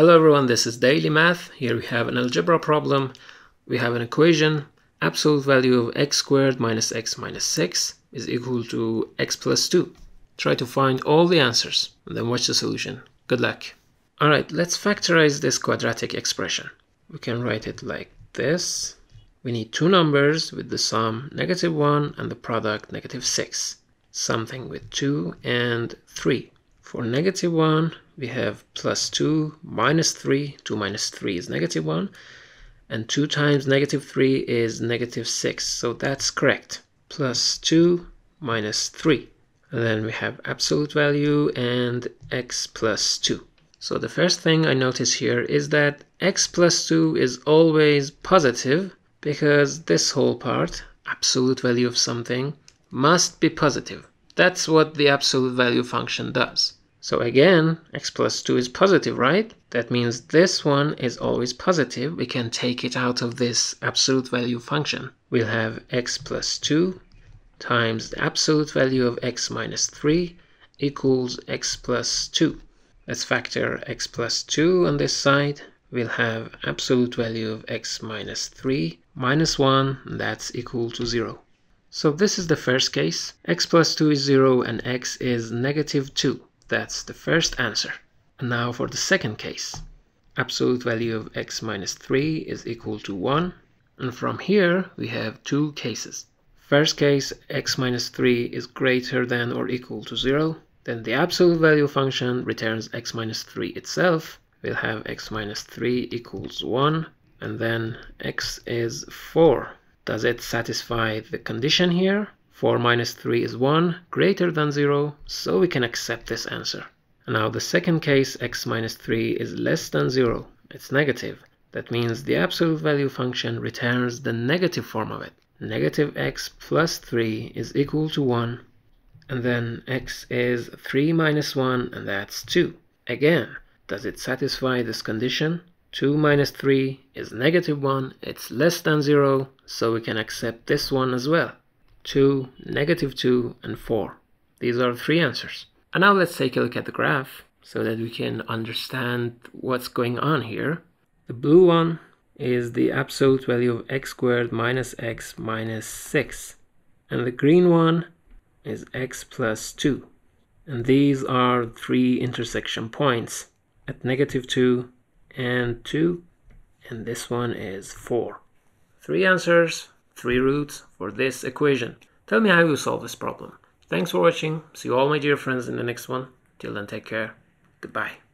Hello everyone, this is Daily Math. Here we have an algebra problem. We have an equation, absolute value of x squared minus x minus 6 is equal to x plus 2. Try to find all the answers and then watch the solution. Good luck. Alright, let's factorize this quadratic expression. We can write it like this. We need two numbers with the sum negative 1 and the product negative 6. Something with 2 and 3. For negative 1, we have plus 2 minus 3. 2 minus 3 is negative 1. And 2 times negative 3 is negative 6. So that's correct. Plus 2 minus 3. And then we have absolute value and x plus 2. So the first thing I notice here is that x plus 2 is always positive because this whole part, absolute value of something, must be positive. That's what the absolute value function does. So again, x plus 2 is positive, right? That means this one is always positive. We can take it out of this absolute value function. We'll have x plus 2 times the absolute value of x minus 3 equals x plus 2. Let's factor x plus 2 on this side. We'll have absolute value of x minus 3 minus 1, that's equal to 0. So this is the first case. x plus 2 is 0 and x is negative 2. That's the first answer. And now for the second case. Absolute value of x minus 3 is equal to 1. And from here we have two cases. First case, x minus 3 is greater than or equal to 0. Then the absolute value function returns x minus 3 itself. We'll have x minus 3 equals 1. And then x is 4. Does it satisfy the condition here? 4 minus 3 is 1, greater than 0, so we can accept this answer. Now the second case, x minus 3 is less than 0, it's negative. That means the absolute value function returns the negative form of it. Negative x plus 3 is equal to 1, and then x is 3 minus 1, and that's 2. Again, does it satisfy this condition? 2 minus 3 is negative 1, it's less than 0, so we can accept this one as well. 2, negative 2, and 4. These are three answers. And now let's take a look at the graph so that we can understand what's going on here. The blue one is the absolute value of x squared minus x minus 6. And the green one is x plus 2. And these are three intersection points at negative 2 and 2. And this one is 4. Three answers three roots for this equation. Tell me how you solve this problem. Thanks for watching. See you all my dear friends in the next one. Till then take care. Goodbye.